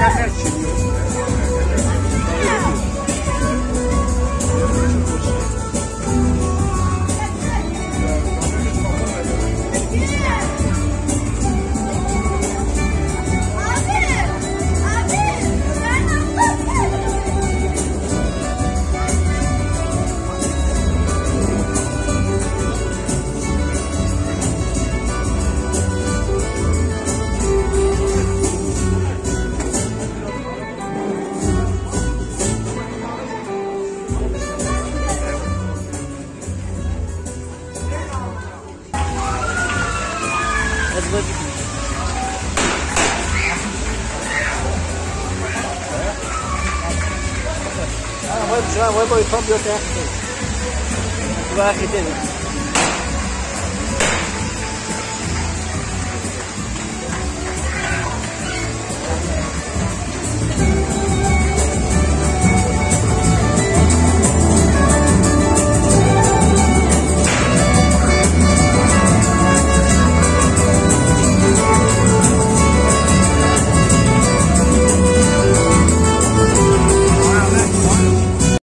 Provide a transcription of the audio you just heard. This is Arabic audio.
Yeah. أسود Ah, vou, já vou, vou, vou, vou, vou, vou, vou, vou, vou,